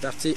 Parti.